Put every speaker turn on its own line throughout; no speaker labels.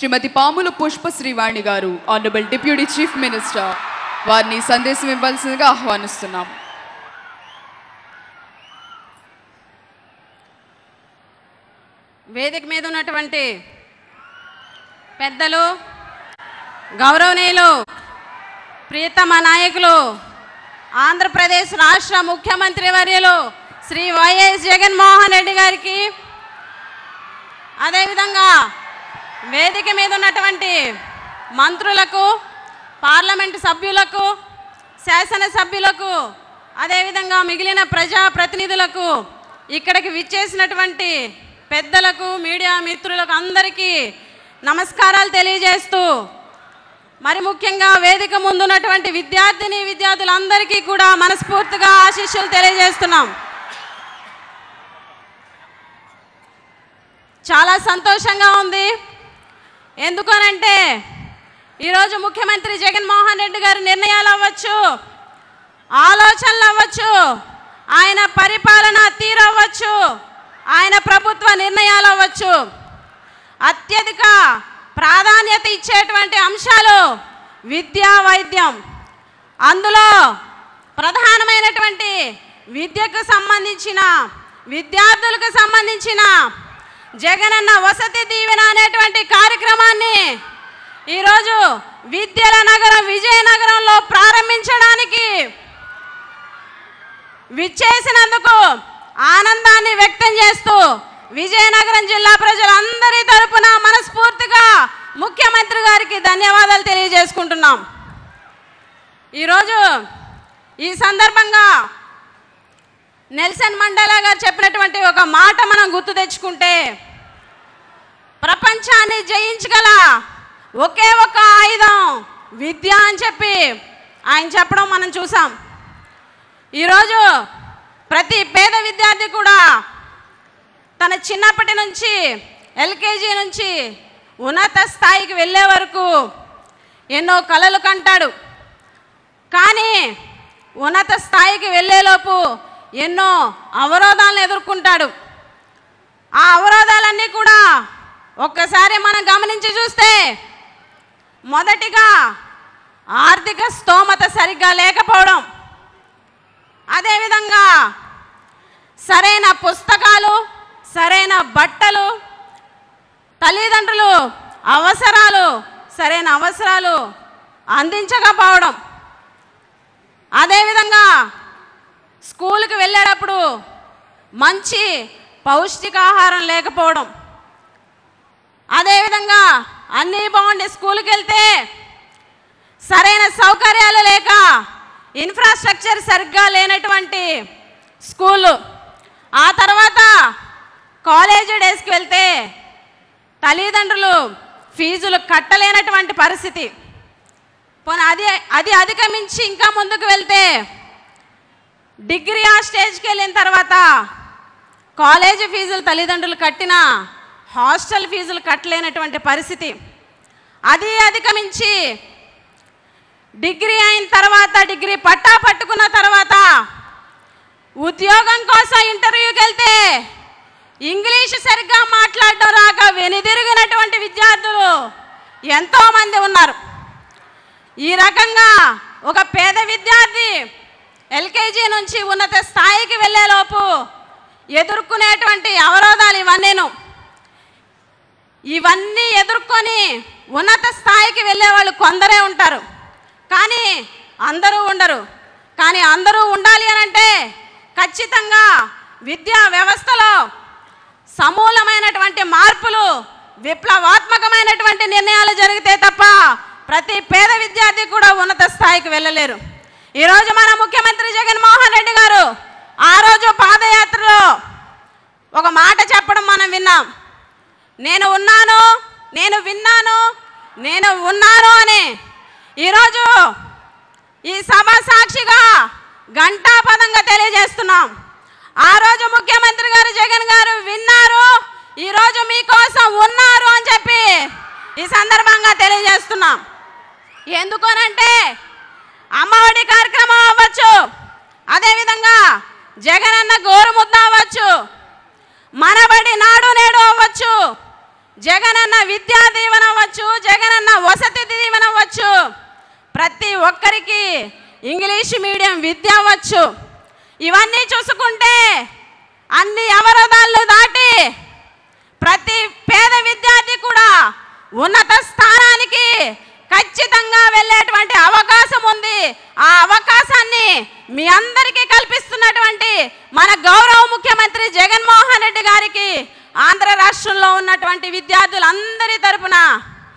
శ్రీమతి పాముల పుష్ప శ్రీవాణి గారు honourable deputy chief minister వారిని సందేశం ఇవ్వాల్సిందిగా ఆహ్వానిస్తున్నాం.
వేదిక మీద ఉన్నటువంటి పెద్దలు గౌరవనీయులు ప్రియతమ నాయకులు ఆంధ్రప్రదేశ్ రాష్ట్ర ముఖ్యమంత్రి వర్యులు శ్రీ వైఎస్ జగన్మోహన్ రెడ్డి గారికి అదేవిధంగా వేదిక మీద ఉన్నటువంటి మంత్రులకు పార్లమెంటు సభ్యులకు శాసనసభ్యులకు అదేవిధంగా మిగిలిన ప్రజా ప్రతినిధులకు ఇక్కడికి విచ్చేసినటువంటి పెద్దలకు మీడియా మిత్రులకు అందరికీ నమస్కారాలు తెలియజేస్తూ మరి ముఖ్యంగా వేదిక ముందున్నటువంటి విద్యార్థిని విద్యార్థులందరికీ కూడా మనస్ఫూర్తిగా ఆశీస్సులు తెలియజేస్తున్నాం. చాలా సంతోషంగా ఉంది. ఎందుకనంటే ఈరోజు ముఖ్యమంత్రి జగన్మోహన్ రెడ్డి గారి నిర్ణయాలు అవ్వచ్చు ఆలోచనలు అవ్వచ్చు ఆయన పరిపాలన తీరు అవ్వచ్చు ఆయన ప్రభుత్వ నిర్ణయాలు అవ్వచ్చు అత్యధిక ప్రాధాన్యత ఇచ్చేటువంటి అంశాలు విద్యా వైద్యం. అందులో ప్రధానమైనటువంటి విద్యకు సంబంధించిన విద్యార్థులకు సంబంధించిన జగనన్న వసతి దీవెన అనేటువంటి కార్యక్రమాన్ని ఈరోజు విద్యల నగరం విజయనగరంలో ప్రారంభించడానికి విచ్చేసినందుకు ఆనందాన్ని వ్యక్తం చేస్తూ విజయనగరం జిల్లా ప్రజలందరి తరపున మనస్ఫూర్తిగా ముఖ్యమంత్రి గారికి ధన్యవాదాలు తెలియజేసుకుంటున్నాం. ఈరోజు ఈ సందర్భంగా నెల్సన్ మండేలా గారు చెప్పినటువంటి ఒక మాట మనం గుర్తు తెచ్చుకుంటే ప్రపంచాన్ని జయించగల ఒకే ఒక ఆయుధం విద్య అని చెప్పి ఆయన చెప్పడం మనం చూసాం. ఈరోజు ప్రతి పేద విద్యార్థి కూడా తన చిన్నప్పటి నుంచి ఎల్కేజీ నుంచి ఉన్నత స్థాయికి వెళ్ళే వరకు ఎన్నో కలలు కంటాడు. కానీ ఉన్నత స్థాయికి వెళ్ళేలోపు ఎన్నో అవరోధాలను ఎదుర్కొంటాడు. ఆ అవరోధాలన్నీ కూడా ఒక్కసారి మనం గమనించి చూస్తే మొదటిగా ఆర్థిక స్తోమత సరిగ్గా లేకపోవడం అదేవిధంగా సరైన పుస్తకాలు సరైన బట్టలు తల్లిదండ్రులు అవసరాలు సరైన అవసరాలు అందించకపోవడం అదేవిధంగా స్కూల్కి వెళ్ళేటప్పుడు మంచి పౌష్టికాహారం లేకపోవడం. అదేవిధంగా అన్నీ బాగుండి స్కూల్కి వెళ్తే సరైన సౌకర్యాలు లేక ఇన్ఫ్రాస్ట్రక్చర్ సరిగ్గా లేనటువంటి స్కూలు. ఆ తర్వాత కాలేజీ డేస్కి వెళ్తే తల్లిదండ్రులు ఫీజులు కట్టలేనటువంటి పరిస్థితి. పోనీ అది అది అధిగమించి ఇంకా ముందుకు వెళ్తే డిగ్రీ ఆ స్టేజ్కి వెళ్ళిన తర్వాత కాలేజీ ఫీజులు తల్లిదండ్రులు కట్టిన హాస్టల్ ఫీజులు కట్టలేనటువంటి పరిస్థితి. అది అధిగమించి డిగ్రీ అయిన తర్వాత డిగ్రీ పట్టా పట్టుకున్న తర్వాత ఉద్యోగం కోసం ఇంటర్వ్యూకి వెళ్తే ఇంగ్లీష్ సరిగ్గా మాట్లాడడం రాక వెనుదిరిగినటువంటి విద్యార్థులు ఎంతోమంది ఉన్నారు. ఈ రకంగా ఒక పేద విద్యార్థి ఎల్కేజీ నుంచి ఉన్నత స్థాయికి వెళ్ళేలోపు ఎదుర్కొనేటువంటి అవరోధాలు ఇవన్నీను. ఇవన్నీ ఎదుర్కొని ఉన్నత స్థాయికి వెళ్ళే వాళ్ళు కొందరే ఉంటారు. కానీ అందరూ ఉండరు. కానీ అందరూ ఉండాలి అని అంటే ఖచ్చితంగా విద్యా వ్యవస్థలో సమూలమైనటువంటి మార్పులు విప్లవాత్మకమైనటువంటి నిర్ణయాలు జరిగితే తప్ప ప్రతి పేద విద్యార్థి కూడా ఉన్నత స్థాయికి వెళ్ళలేరు. ఈరోజు మన ముఖ్యమంత్రి జగన్మోహన్ రెడ్డి గారు ఆ రోజు పాదయాత్రలో ఒక మాట చెప్పడం మనం విన్నాం. నేను ఉన్నాను నేను విన్నాను నేను ఉన్నాను అని ఈరోజు ఈ సభ సాక్షిగా ఘంటాపదంగా తెలియజేస్తున్నాం. ఆ రోజు ముఖ్యమంత్రి గారు జగన్ గారు విన్నారు ఈరోజు మీకోసం ఉన్నారు అని చెప్పి ఈ సందర్భంగా తెలియజేస్తున్నాం. ఎందుకోనంటే అమ్మఒడి కార్యక్రమం అవ్వచ్చు. అదేవిధంగా జగనన్న గోరుముద్ద అవ్వచ్చు. మనబడి నాడు నేడు అవ్వచ్చు. జగనన్న విద్యా దీవెన అవ్వచ్చు. జగనన్న వసతి దీవెన అవ్వచ్చు. ప్రతి ఒక్కరికి ఇంగ్లీష్ మీడియం విద్య అవ్వచ్చు. ఇవన్నీ చూసుకుంటే అన్ని అవరోధాలను దాటి ప్రతి పేద విద్యార్థి కూడా ఉన్నత స్థానానికి ఖచ్చితంగా వెళ్ళేటువంటి అవకాశం ఉంది ఆ అవకాశాన్ని మీ అందరికీ కల్పిస్తున్నటువంటి మన గౌరవ ముఖ్యమంత్రి జగన్మోహన్ రెడ్డి గారికి ఆంధ్ర రాష్ట్రంలో ఉన్నటువంటి విద్యార్థులందరి తరపున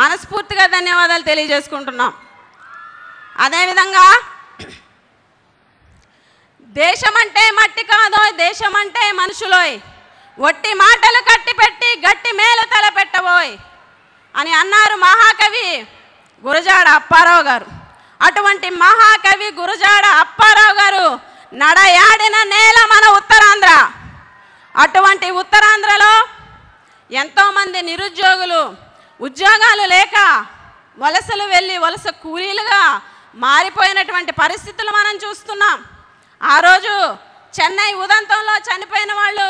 మనస్ఫూర్తిగా ధన్యవాదాలు తెలియజేసుకుంటున్నాం. అదేవిధంగా దేశం అంటే మట్టి కాదో దేశం అంటే మనుషులోయ్. ఒట్టి మాటలు కట్టి పెట్టి గట్టి మేలు తలపెట్టబోయ్ అని అన్నారు మహాకవి గురజాడ అప్పారావు గారు. అటువంటి మహాకవి గురుజాడ అప్పారావు గారు నడయాడిన నేల మన ఉత్తరాంధ్ర. అటువంటి ఉత్తరాంధ్రలో ఎంతోమంది నిరుద్యోగులు ఉద్యోగాలు లేక వలసలు వెళ్ళి వలస కూలీలుగా మారిపోయినటువంటి పరిస్థితులు మనం చూస్తున్నాం. ఆ రోజు చెన్నై ఉదంతంలో చనిపోయిన వాళ్ళు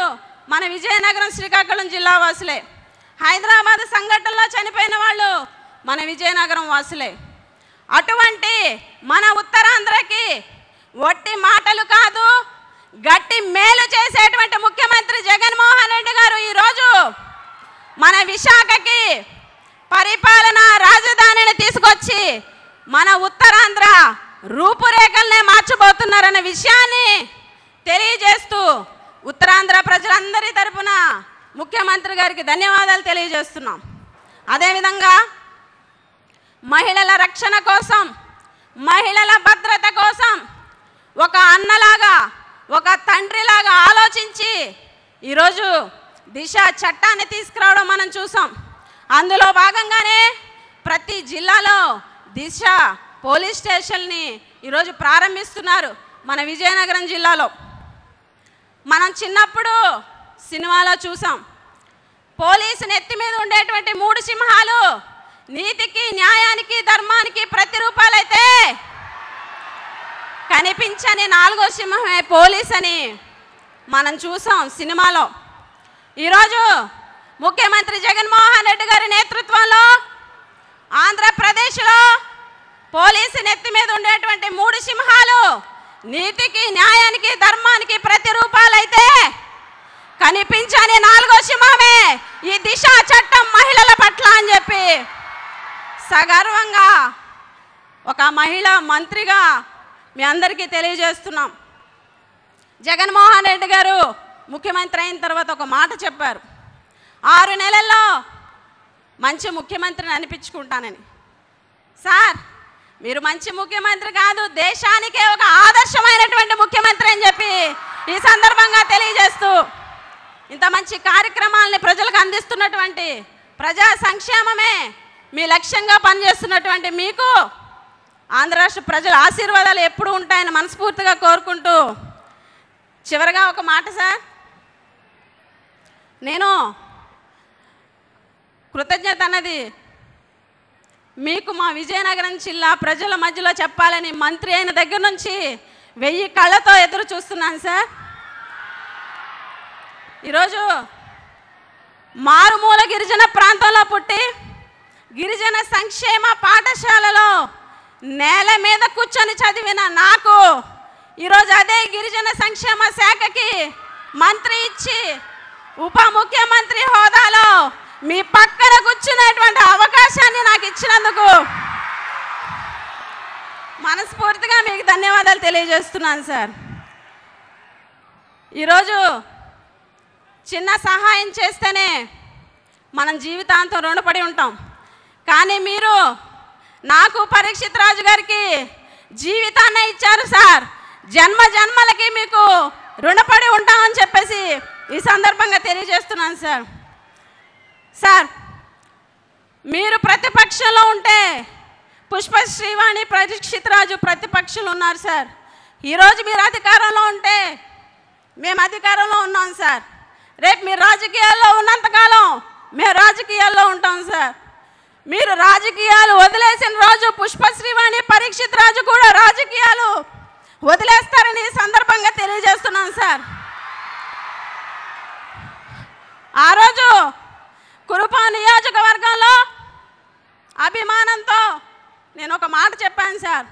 మన విజయనగరం శ్రీకాకుళం జిల్లా వాసులే. హైదరాబాద్ సంఘటనలో చనిపోయిన వాళ్ళు మన విజయనగరం వాసులే. అటువంటి మన ఉత్తరాంధ్రకి ఒట్టి మాటలు కాదు గట్టి మేలు చేసేటువంటి ముఖ్యమంత్రి జగన్మోహన్ రెడ్డి గారు ఈరోజు మన విశాఖకి పరిపాలన రాజధానిని తీసుకొచ్చి మన ఉత్తరాంధ్ర రూపురేఖల్నే మార్చబోతున్నారన్న విషయాన్ని తెలియజేస్తూ ఉత్తరాంధ్ర ప్రజలందరి తరపున ముఖ్యమంత్రి గారికి ధన్యవాదాలు తెలియజేస్తున్నాం. అదేవిధంగా మహిళల రక్షణ కోసం మహిళల భద్రత కోసం ఒక అన్నలాగా ఒక తండ్రిలాగా ఆలోచించి ఈరోజు దిశ చట్టాన్ని తీసుకురావడం మనం చూసాం. అందులో భాగంగానే ప్రతి జిల్లాలో దిశ పోలీస్ స్టేషన్ని ఈరోజు ప్రారంభిస్తున్నారు మన విజయనగరం జిల్లాలో. మనం చిన్నప్పుడు సినిమాలో చూసాం. పోలీసు నెత్తి మీద ఉండేటువంటి మూడు సింహాలు నీతికి న్యాయానికి ధర్మానికి ప్రతిరూపాలైతే కనిపించని నాలుగో సింహమే పోలీస్ అని మనం చూసాం సినిమాలో. ఈరోజు ముఖ్యమంత్రి జగన్మోహన్ రెడ్డి గారి నేతృత్వంలో ఆంధ్రప్రదేశ్లో పోలీసు నెత్తి మీద ఉండేటువంటి మూడు సింహాలు నీతికి న్యాయానికి ధర్మానికి ప్రతిరూపాలైతే కనిపించని నాలుగో సింహమే ఈ దిశ చట్టం మహిళల పట్ల అని చెప్పి సగర్వంగా ఒక మహిళా మంత్రిగా మీ అందరికీ తెలియజేస్తున్నాం. జగన్మోహన్ రెడ్డి గారు ముఖ్యమంత్రి అయిన తర్వాత ఒక మాట చెప్పారు. ఆరు నెలల్లో మంచి ముఖ్యమంత్రిని అనిపించుకుంటానని. సార్ మీరు మంచి ముఖ్యమంత్రి కాదు దేశానికే ఒక ఆదర్శమైనటువంటి ముఖ్యమంత్రి అని చెప్పి ఈ సందర్భంగా తెలియజేస్తూ ఇంత మంచి కార్యక్రమాలని ప్రజలకు అందిస్తున్నటువంటి ప్రజా సంక్షేమమే మీ లక్ష్యంగా పనిచేస్తున్నటువంటి మీకు ఆంధ్ర రాష్ట్ర ప్రజల ఆశీర్వాదాలు ఎప్పుడు ఉంటాయని మనస్ఫూర్తిగా కోరుకుంటూ చివరగా ఒక మాట సార్. నేను కృతజ్ఞత అన్నది మీకు మా విజయనగరం జిల్లా ప్రజల మధ్యలో చెప్పాలని మంత్రి అయిన దగ్గర నుంచి వెయ్యి కళ్ళతో ఎదురు చూస్తున్నాను సార్. ఈరోజు మారుమూల గిరిజన ప్రాంతంలో పుట్టి గిరిజన సంక్షేమ పాఠశాలలో నేల మీద కూర్చొని చదివిన నాకు ఈరోజు అదే గిరిజన సంక్షేమ శాఖకి మంత్రి ఇచ్చి ఉప ముఖ్యమంత్రి హోదాలో మీ పక్కన కూర్చునేటువంటి అవకాశాన్ని నాకు ఇచ్చినందుకు మనస్ఫూర్తిగా మీకు ధన్యవాదాలు తెలియజేస్తున్నాను సార్. ఈరోజు చిన్న సహాయం చేస్తేనే మనం జీవితాంతం రుణపడి ఉంటాం. కానీ మీరు నాకు పరీక్షిత్ రాజు గారికి జీవితాన్ని ఇచ్చారు సార్. జన్మ జన్మలకి మీకు రుణపడి ఉంటామని చెప్పేసి ఈ సందర్భంగా తెలియజేస్తున్నాను సార్. సార్ మీరు ప్రతిపక్షంలో ఉంటే పుష్ప శ్రీవాణి పరీక్షిత్ రాజు ప్రతిపక్షంలో ఉన్నారు సార్. ఈరోజు మీరు అధికారంలో ఉంటే మేము అధికారంలో ఉన్నాం సార్. రేపు మీరు రాజకీయాల్లో ఉన్నంతకాలం మేము రాజకీయాల్లో ఉంటాం సార్. మీరు రాజకీయాలు వదిలేసిన రోజు పుష్పశ్రీవాణి పరీక్షిత్ రాజు కూడా రాజకీయాలు వదిలేస్తారని సందర్భంగా తెలియజేస్తున్నాను సార్. ఆ రోజు కురుపా నియోజకవర్గంలో అభిమానంతో నేను ఒక మాట చెప్పాను సార్.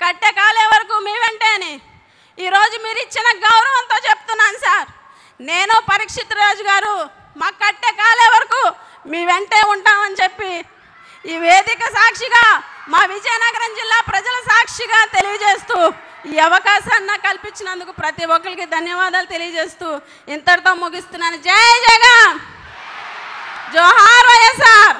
కట్టె కాలే వరకు మీ వెంటే అని ఈరోజు మీరు ఇచ్చిన గౌరవంతో చెప్తున్నాను సార్. నేను పరీక్షిత్ రాజు గారు మా కట్టె కాలే వరకు మీ వెంటే ఉంటామని చెప్పి ఈ వేదిక సాక్షిగా మా విజయనగరం జిల్లా ప్రజల సాక్షిగా తెలియజేస్తూ ఈ అవకాశాన్ని నాకు కల్పించినందుకు ప్రతి ఒక్కరికి ధన్యవాదాలు తెలియజేస్తూ ఇంతటితో ముగిస్తున్నాను. జై జగన్! జోహార్ వైఎస్ఆర్!